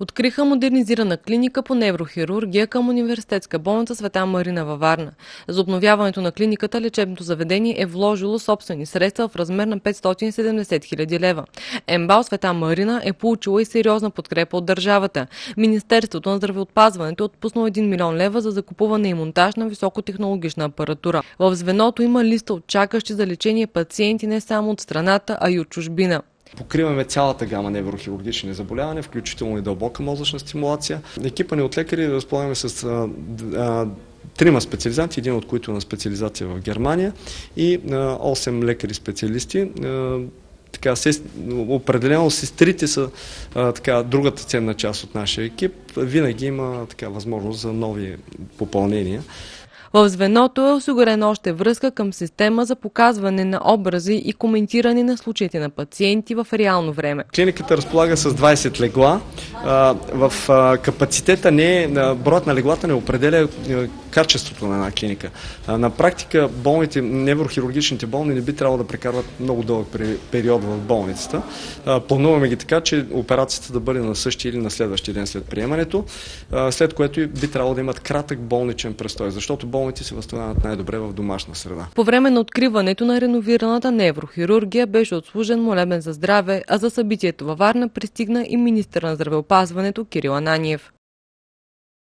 Откриха модернизирана клиника по неврохирургия към университетска болница Света Марина във Варна. За обновяването на клиниката лечебното заведение е вложило собствени средства в размер на 570 хиляди лева. МБАЛ Света Марина е получила и сериозна подкрепа от държавата. Министерството на здравеопазването е отпуснало 1 милион лева за закупуване и монтаж на високотехнологична апаратура. В звеното има листа от чакащи за лечение пациенти не само от страната, а и от чужбина. Покриваме цялата гама неврохирургични заболявания, включително и дълбока мозъчна стимулация. Екипа ни от лекари разполагаме с а, а, трима специализанти, един от които е на специализация в Германия и а, 8 лекари специалисти. А, така, определено сестрите са а, така, другата ценна част от нашия екип. Винаги има така, възможност за нови попълнения. В звеното е осигурена още връзка към система за показване на образи и коментиране на случаите на пациенти в реално време. Клиниката разполага с 20 легла. В капацитета не е, броят на леглата не определя качеството на една клиника. На практика болните, неврохирургичните болни не би трябвало да прекарват много дълъг период в болницата. Плануваме ги така, че операцията да бъде на същия или на следващия ден след приемането, след което би трябвало да имат кратък болничен престой, защото болните се възстановяват най-добре в домашна среда. По време на откриването на реновираната неврохирургия беше отслужен молебен за здраве, а за събитието във Варна пристигна и министър на здравеопазването Кирил Ананиев.